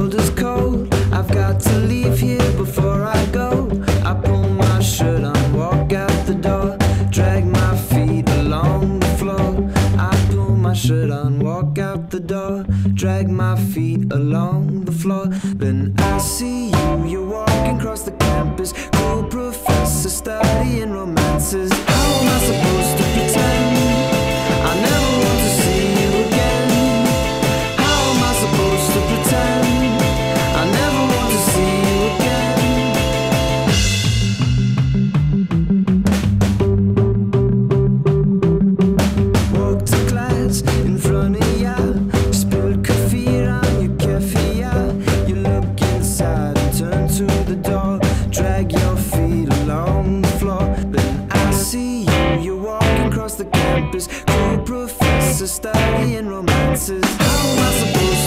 shoulders cold. I've got to leave here before I go. I pull my shirt on, walk out the door, drag my feet along the floor. I pull my shirt on, walk out the door, drag my feet along the floor. Then I see you, you're walking across the campus, cool professor studying romances. I supposed are studying romances. How am I supposed